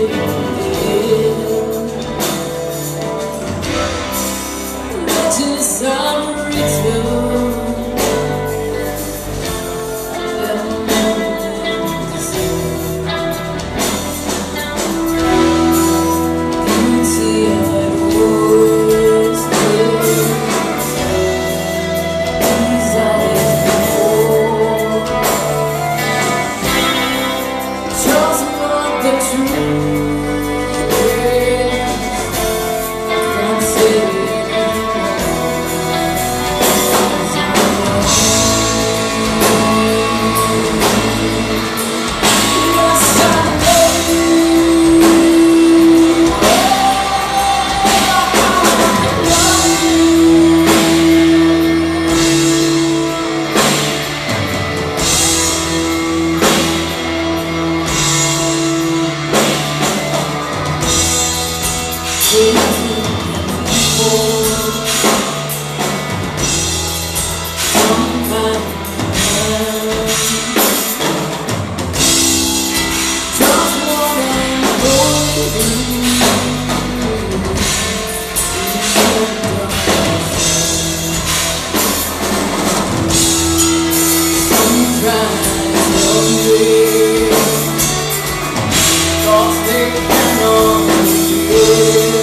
it. lost in the sea.